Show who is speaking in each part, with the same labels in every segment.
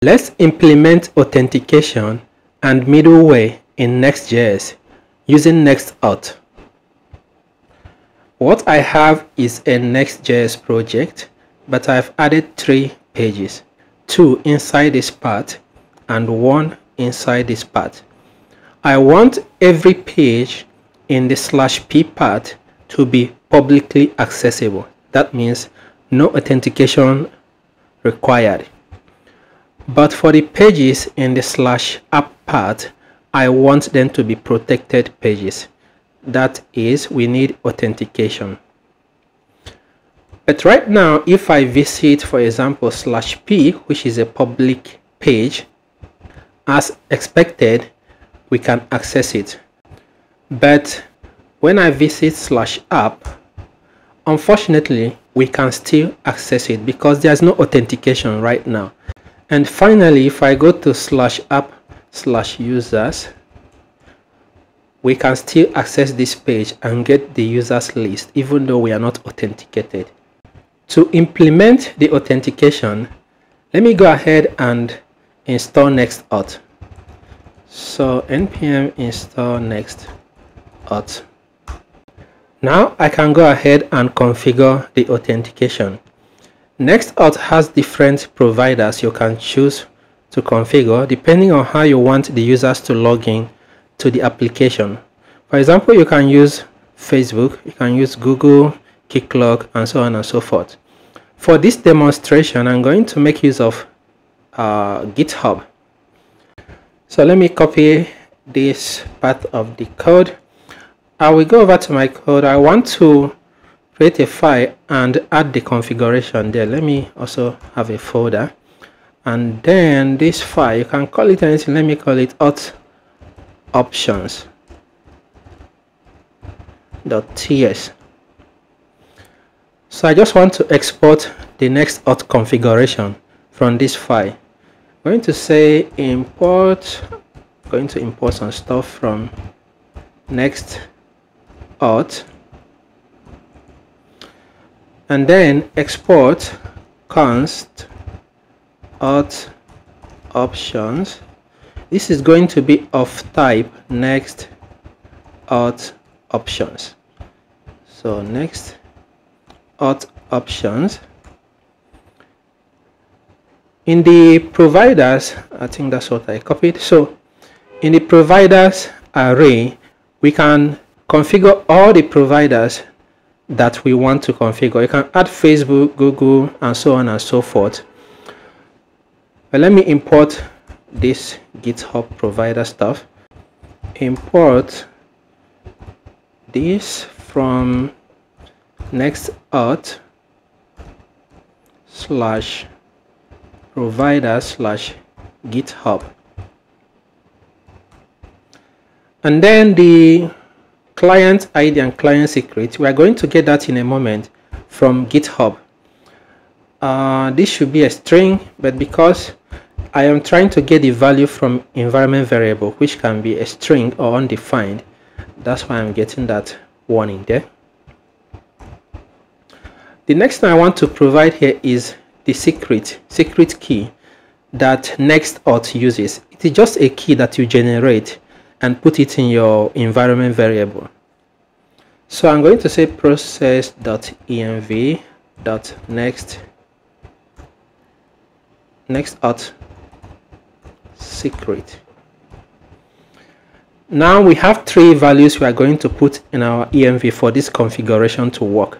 Speaker 1: Let's implement authentication and middleware in Next.js using NextAuth. What I have is a Next.js project, but I've added three pages, two inside this part and one inside this part. I want every page in the slash p part to be publicly accessible. That means no authentication required. But for the pages in the slash app part, I want them to be protected pages. That is, we need authentication. But right now, if I visit, for example, slash p, which is a public page, as expected, we can access it. But when I visit slash app, unfortunately, we can still access it because there's no authentication right now. And finally, if I go to slash app slash users, we can still access this page and get the users list even though we are not authenticated. To implement the authentication, let me go ahead and install NextAuth. So npm install NextAuth. Now I can go ahead and configure the authentication. NextAuth has different providers you can choose to configure depending on how you want the users to log in to the application. For example, you can use Facebook, you can use Google, Keycloak, and so on and so forth. For this demonstration, I'm going to make use of uh, GitHub. So let me copy this part of the code. I will go over to my code. I want to create a file and add the configuration there. Let me also have a folder. And then this file you can call it anything. Let me call it auth options .ts so I just want to export the next auth configuration from this file. I'm going to say import going to import some stuff from next auth and then export const auth options. This is going to be of type next auth options. So next auth options. In the providers i think that's what i copied. So in the providers array we can configure all the providers that we want to configure. You can add Facebook, Google, and so on and so forth. But let me import this GitHub provider stuff. Import this from NextAuth slash provider slash GitHub. And then the client ID and client secret. We are going to get that in a moment from GitHub. Uh, this should be a string, but because I am trying to get the value from environment variable, which can be a string or undefined, that's why I'm getting that warning there. The next thing I want to provide here is the secret, secret key that NextAuth uses. It is just a key that you generate and put it in your environment variable. So I'm going to say process.env.next next auth secret. Now we have three values we are going to put in our env for this configuration to work.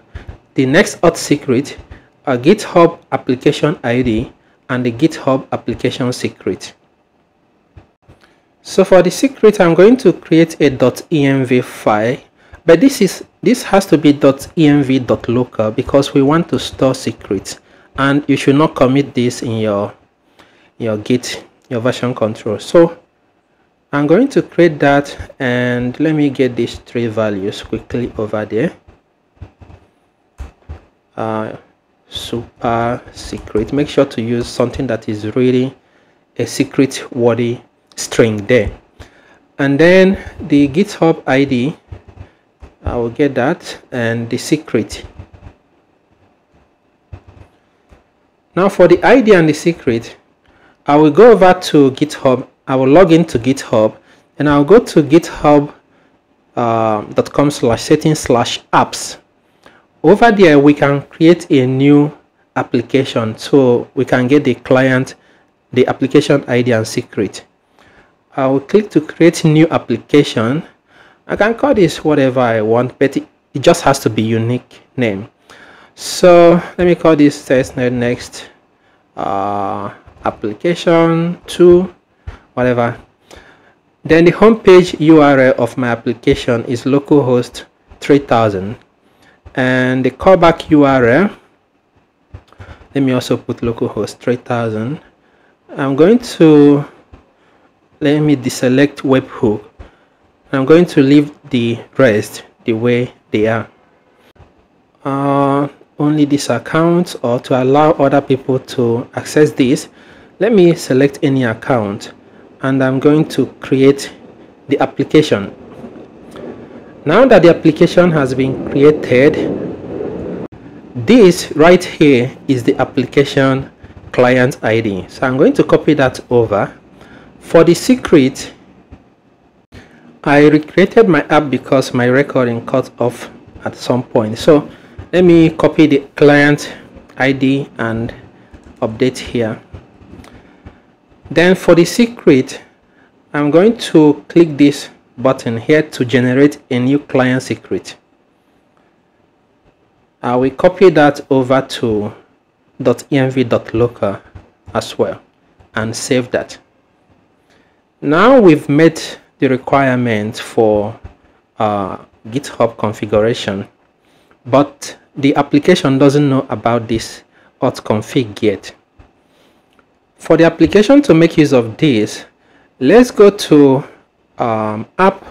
Speaker 1: The next auth secret, a GitHub application ID, and the GitHub application secret. So for the secret, I'm going to create a .env file, but this is this has to be .env.local because we want to store secrets, and you should not commit this in your your Git your version control. So I'm going to create that, and let me get these three values quickly over there. Uh, super secret. Make sure to use something that is really a secret worthy string there and then the github id i will get that and the secret now for the id and the secret I will go over to GitHub. I will log into GitHub and I'll go to github.com uh, slash settings slash apps. Over there, we can create a new application so we can get the client, the application ID and secret. I will click to create new application. I can call this whatever I want, but it, it just has to be unique name. So let me call this testnet next uh, application to whatever then the home page URL of my application is localhost 3000 and the callback URL let me also put localhost 3000 I'm going to let me deselect webhook. I'm going to leave the rest the way they are. Uh, only this account or to allow other people to access this let me select any account and I'm going to create the application. Now that the application has been created this right here is the application client ID so I'm going to copy that over for the secret I recreated my app because my recording cut off at some point. So let me copy the client ID and update here. Then for the secret I'm going to click this button here to generate a new client secret. I will copy that over to .env.local as well and save that now we've met the requirement for uh, github configuration but the application doesn't know about this auth config yet for the application to make use of this, let's go to um, app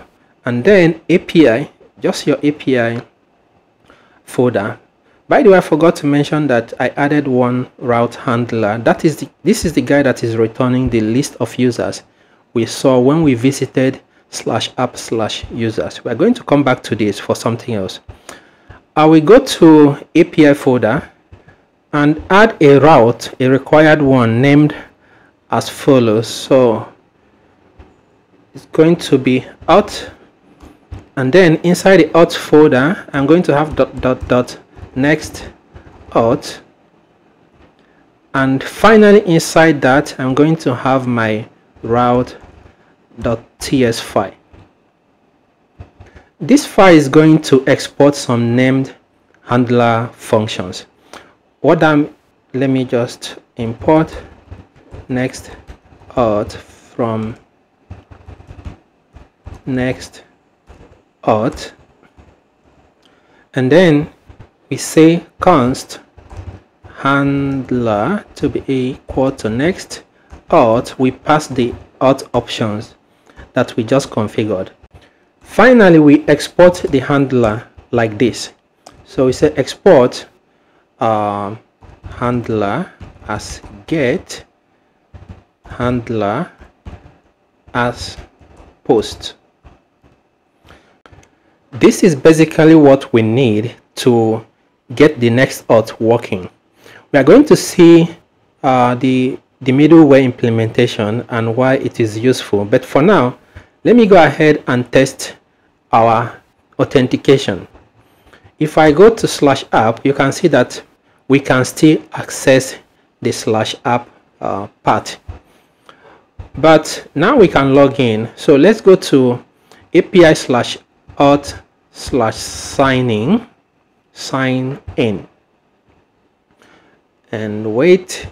Speaker 1: and then API, just your API folder. By the way, I forgot to mention that I added one route handler. That is the, this is the guy that is returning the list of users we saw when we visited slash app slash users. We're going to come back to this for something else. I will go to API folder and add a route a required one named as follows so it's going to be auth and then inside the auth folder I'm going to have dot dot dot next auth and finally inside that I'm going to have my route.ts file. This file is going to export some named handler functions. What I'm let me just import next auth from next auth. And then we say const handler to be equal to next auth we pass the auth options that we just configured. Finally we export the handler like this. So we say export uh, handler as get handler as post. This is basically what we need to get the next auth working. We are going to see uh, the the middleware implementation and why it is useful. But for now let me go ahead and test our authentication. If I go to slash app you can see that we can still access the slash app uh, part. But now we can log in. So let's go to api slash auth slash signing sign in. And wait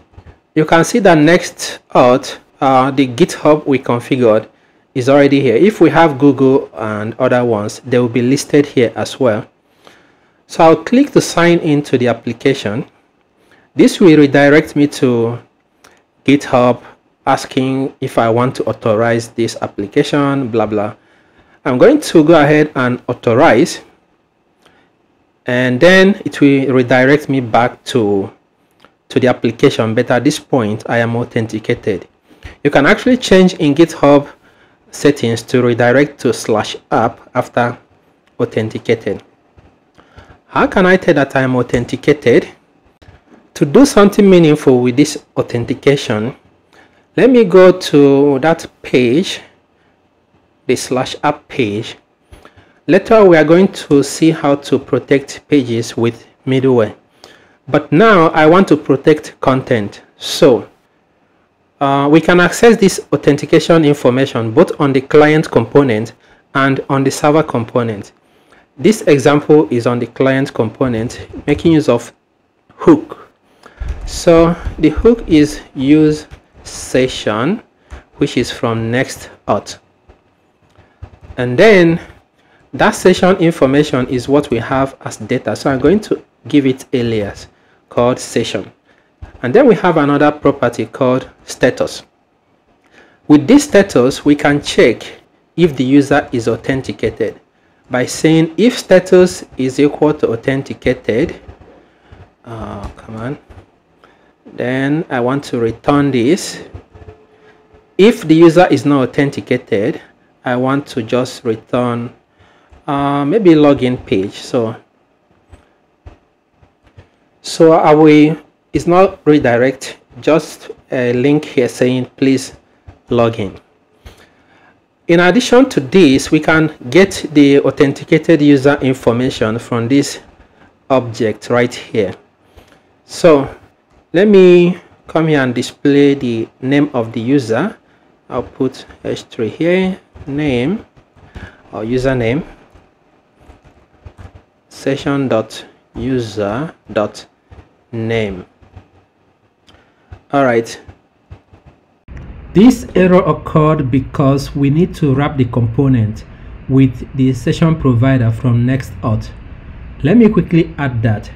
Speaker 1: you can see that next auth uh, the github we configured is already here if we have google and other ones they will be listed here as well so I'll click to sign into the application. This will redirect me to GitHub asking if I want to authorize this application, blah, blah. I'm going to go ahead and authorize and then it will redirect me back to to the application but at this point I am authenticated. You can actually change in github settings to redirect to slash app after authenticated how can I tell that I am authenticated? To do something meaningful with this authentication, let me go to that page the slash app page. Later we are going to see how to protect pages with middleware but now I want to protect content. So uh, we can access this authentication information both on the client component and on the server component. This example is on the client component making use of hook. So the hook is use session which is from next auth. And then that session information is what we have as data. So i'm going to give it alias called session. And then we have another property called status. With this status we can check if the user is authenticated by saying if status is equal to authenticated uh, come on. Then I want to return this. If the user is not authenticated I want to just return uh, maybe login page. So so I will it's not redirect just a link here saying please log in. In addition to this we can get the authenticated user information from this object right here. So let me come here and display the name of the user. I'll put h3 here name or username session dot user dot name all right this error occurred because we need to wrap the component with the session provider from next auth let me quickly add that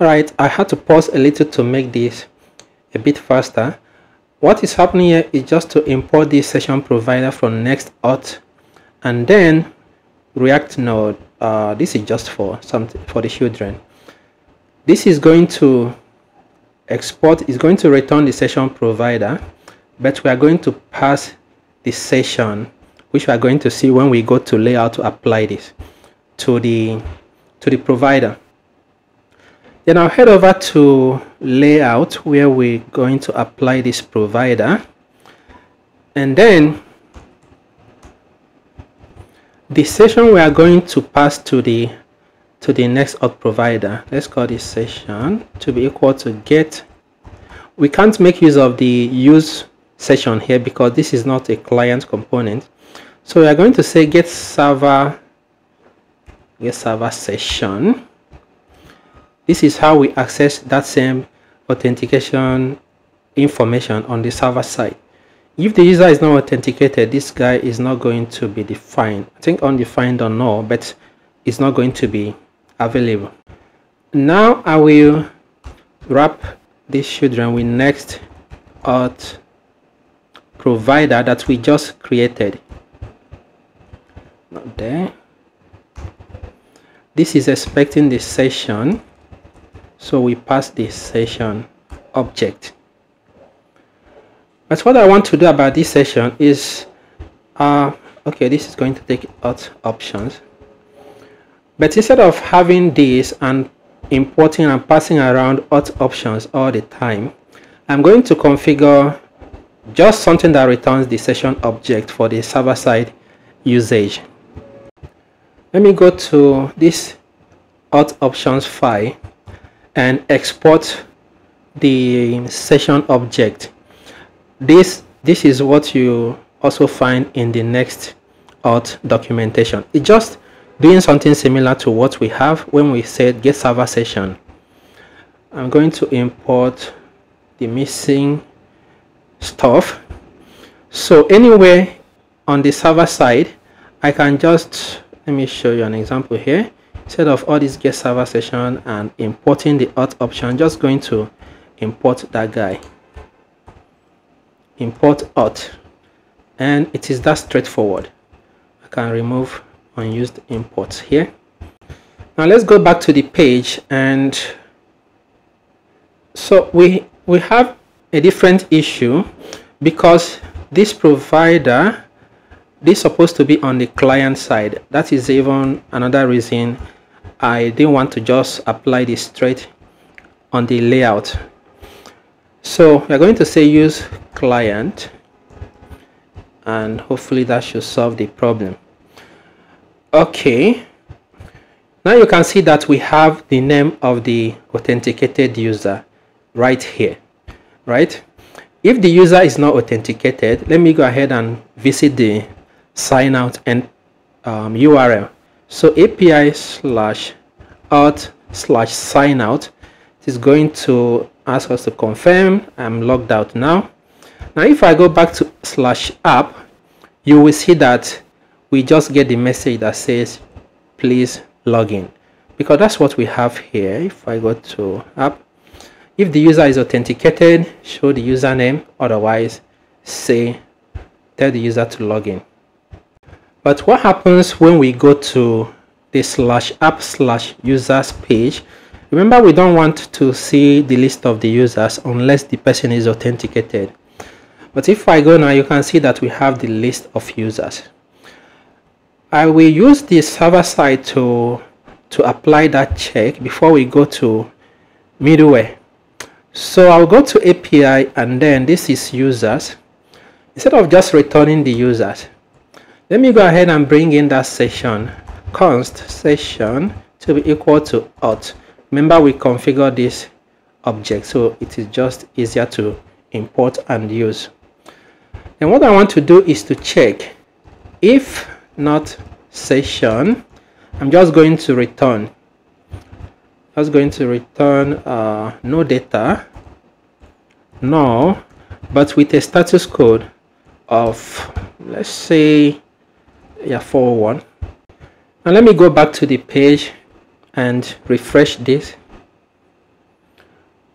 Speaker 1: Alright, I had to pause a little to make this a bit faster. What is happening here is just to import this session provider from next auth and then React Node. Uh, this is just for something for the children. This is going to export, is going to return the session provider, but we are going to pass the session, which we are going to see when we go to layout to apply this to the to the provider. Then I'll head over to layout where we're going to apply this provider. And then the session we are going to pass to the to the next auth provider. Let's call this session to be equal to get. We can't make use of the use session here because this is not a client component. So we are going to say get server get server session this is how we access that same authentication information on the server side. If the user is not authenticated, this guy is not going to be defined. I think undefined or no, but it's not going to be available. Now I will wrap these children with next auth provider that we just created. Not there. This is expecting the session so we pass the session object. But what I want to do about this session is, uh, okay, this is going to take auth options. But instead of having this and importing and passing around auth options all the time, I'm going to configure just something that returns the session object for the server side usage. Let me go to this auth options file and export the session object this this is what you also find in the next auth documentation It just doing something similar to what we have when we said get server session. I'm going to import the missing stuff. So anywhere on the server side i can just let me show you an example here. Instead of all this get server session and importing the auth option just going to import that guy. Import auth and it is that straightforward. I can remove unused imports here. Now let's go back to the page and so we we have a different issue because this provider this supposed to be on the client side. That is even another reason I didn't want to just apply this straight on the layout. So we're going to say use client and hopefully that should solve the problem okay. Now you can see that we have the name of the authenticated user right here right? If the user is not authenticated let me go ahead and visit the sign auth and um, url so api slash out slash sign out it is going to ask us to confirm. I'm logged out now. Now if i go back to slash app you will see that we just get the message that says please log in. Because that's what we have here. If i go to app if the user is authenticated show the username otherwise say tell the user to log in. But what happens when we go to the slash app slash users page? Remember we don't want to see the list of the users unless the person is authenticated. But if I go now you can see that we have the list of users I will use the server side to to apply that check before we go to middleware. So I'll go to API and then this is users. Instead of just returning the users let me go ahead and bring in that session const session to be equal to auth. Remember we configure this object so it is just easier to import and use. And what I want to do is to check if not session. I'm just going to return. Just going to return uh, no data. No but with a status code of let's say yeah 401 now let me go back to the page and refresh this.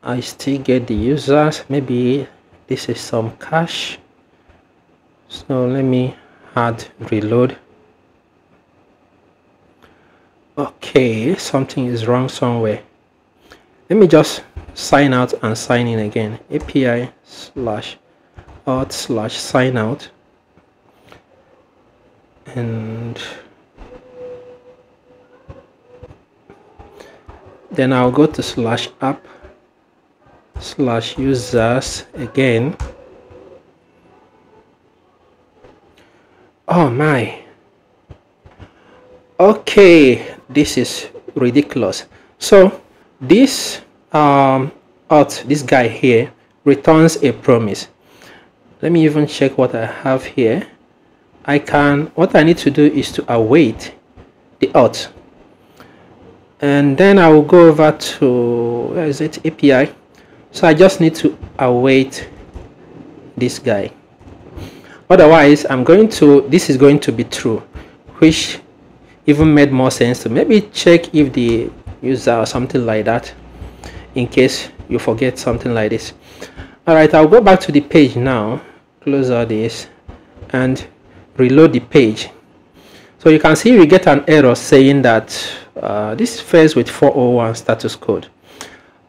Speaker 1: I still get the users. Maybe this is some cache. So let me add reload okay something is wrong somewhere. Let me just sign out and sign in again. Api slash auth slash sign out. And then I'll go to slash app slash users again. Oh my. Okay this is ridiculous. So this um auth this guy here returns a promise. Let me even check what I have here. I can what I need to do is to await the auth and then I will go over to where is it? API so I just need to await this guy. Otherwise I'm going to this is going to be true which even made more sense to maybe check if the user or something like that in case you forget something like this. All right I'll go back to the page now close all this and reload the page. So you can see we get an error saying that uh, this fails with 401 status code.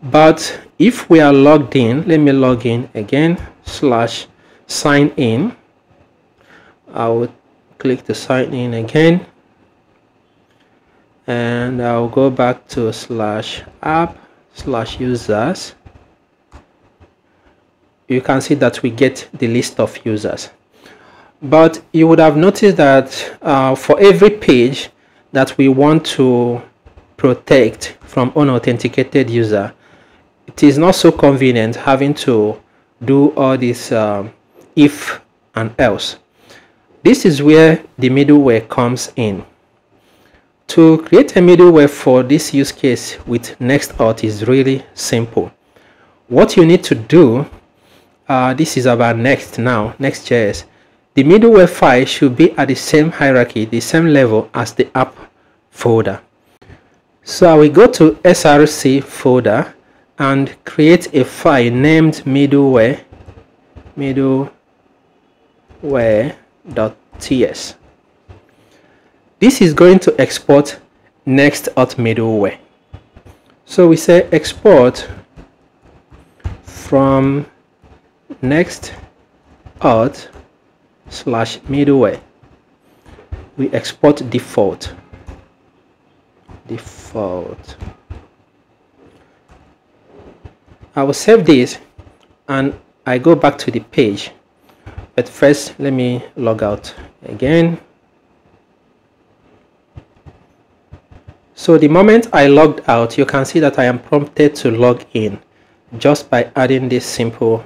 Speaker 1: But if we are logged in let me log in again slash sign in. I will click the sign in again and I'll go back to slash app slash users. You can see that we get the list of users. But you would have noticed that uh, for every page that we want to protect from unauthenticated user it is not so convenient having to do all this um, if and else. This is where the middleware comes in to create a middleware for this use case with nextauth is really simple what you need to do uh, this is about next now next.js the middleware file should be at the same hierarchy, the same level as the app folder. So I will go to src folder and create a file named middleware middleware.ts. This is going to export next auth middleware. So we say export from next auth slash middleware. We export default. Default. I will save this and I go back to the page. But first let me log out again so the moment I logged out you can see that I am prompted to log in just by adding this simple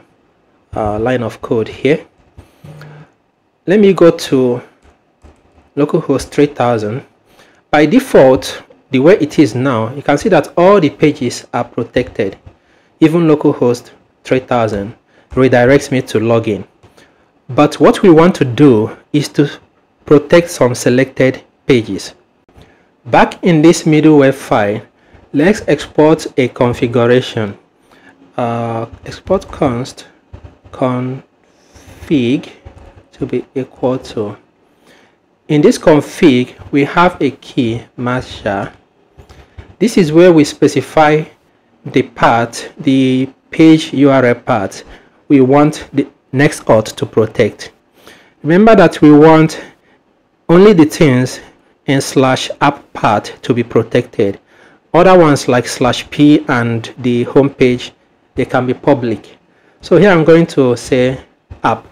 Speaker 1: uh, line of code here. Let me go to localhost 3000 by default the way it is now you can see that all the pages are protected. Even localhost 3000 redirects me to login but what we want to do is to protect some selected pages back in this middleware file let's export a configuration. Uh, export const config to be equal to. In this config we have a key matcher this is where we specify the path the page url path we want the next auth to protect. Remember that we want only the things in slash app path to be protected. Other ones like slash p and the home page they can be public. So here i'm going to say app.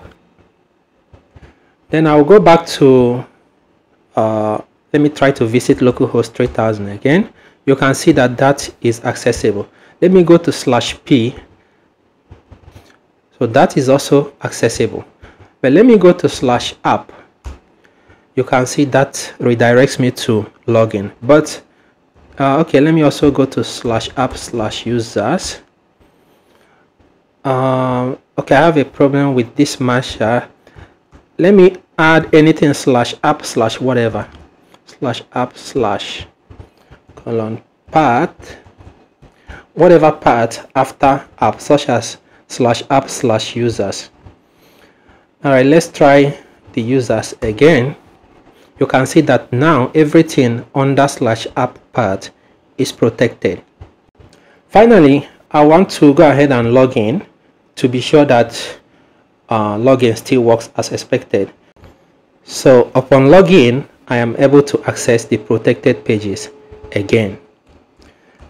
Speaker 1: Then i'll go back to uh, let me try to visit localhost 3000 again. You can see that that is accessible. Let me go to slash p. So that is also accessible. But let me go to slash app you can see that redirects me to login. But uh, okay let me also go to slash app slash users. Um, okay I have a problem with this matcher let me add anything slash app slash whatever. Slash app slash colon path. Whatever path after app such as slash app slash users. All right let's try the users again you can see that now everything under slash app part is protected. Finally i want to go ahead and log in to be sure that uh, login still works as expected. So upon login i am able to access the protected pages again.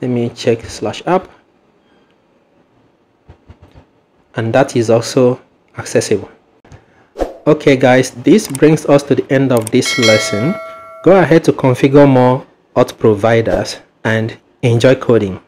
Speaker 1: Let me check slash app and that is also accessible okay guys this brings us to the end of this lesson. Go ahead to configure more auth providers and enjoy coding